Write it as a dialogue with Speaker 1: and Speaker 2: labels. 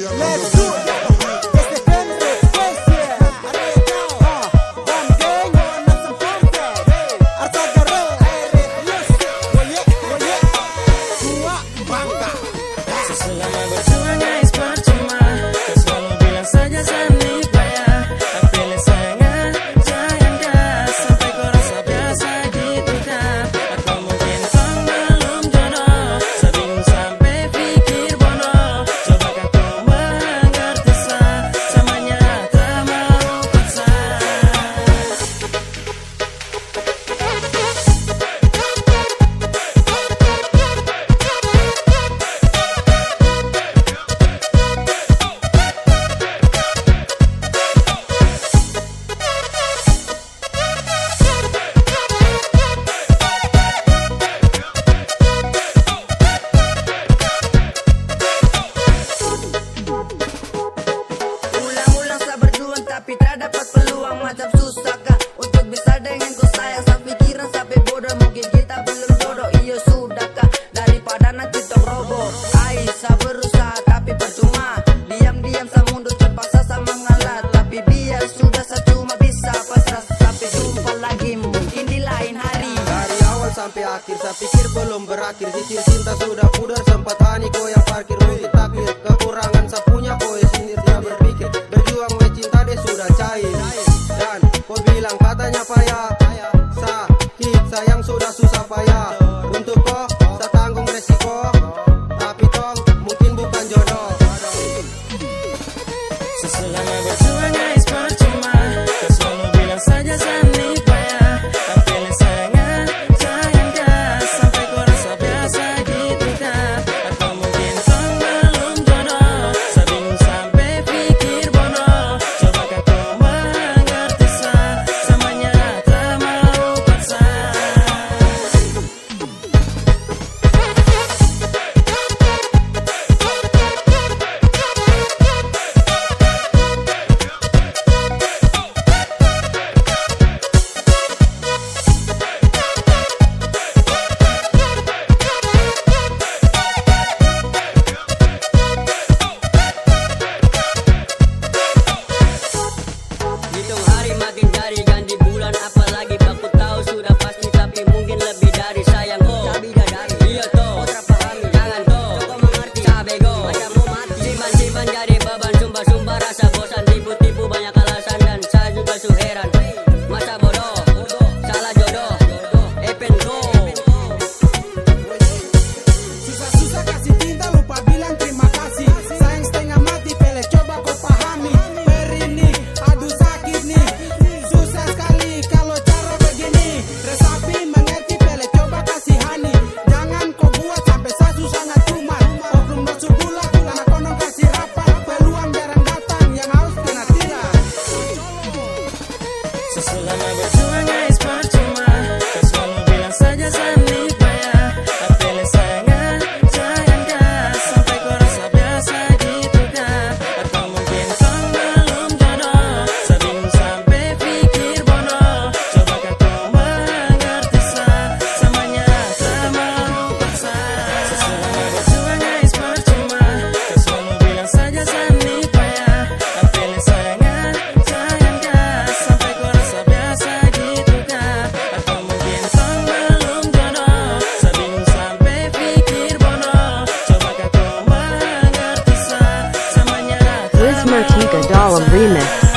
Speaker 1: Let's do it.
Speaker 2: terakhir. Sisir cinta sudah pudar sempat ani kau yang parkir. Mungkin takdir kekurangan sapunya kau sinir dia berpikir Berjuang we cinta dia sudah cair. Dan kau bilang katanya payah. Sakit sayang sudah susah payah. Untuk kau tak tanggung resiko. Tapi toh mungkin bukan jodoh.
Speaker 3: Seselama I Remix